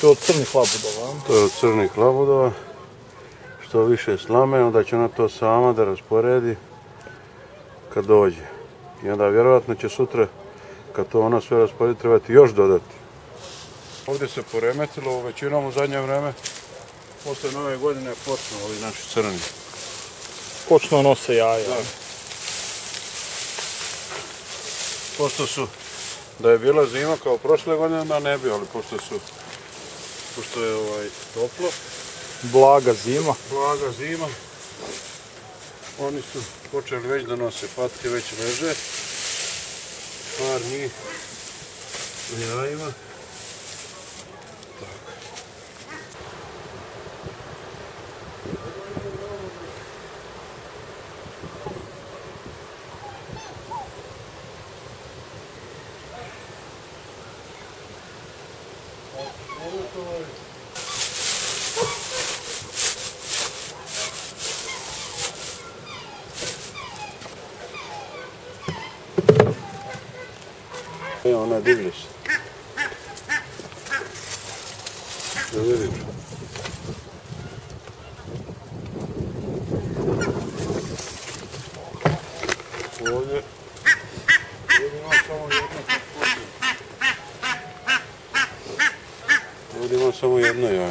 To je od crnih labudova? To je od crnih labudova. Što više slame, onda će ona to sama da rasporedi kad dođe. I onda vjerojatno će sutra, kad to ona sve rasporedi, trebati još dodati. Ovdje se poremetilo većinom u zadnje vreme. Posle nove godine počnu ovi naši crni. Počnu nose jaja. Da. Pošto su, da je bila zima kao prošle godine, onda ne bi, ali pošto su, pošto je ovaj toplo, Blaga zima. blaga zima, oni su počeli već da nose patke, već leže. Par njih jajima. Ona divlje se. будемо самою одною.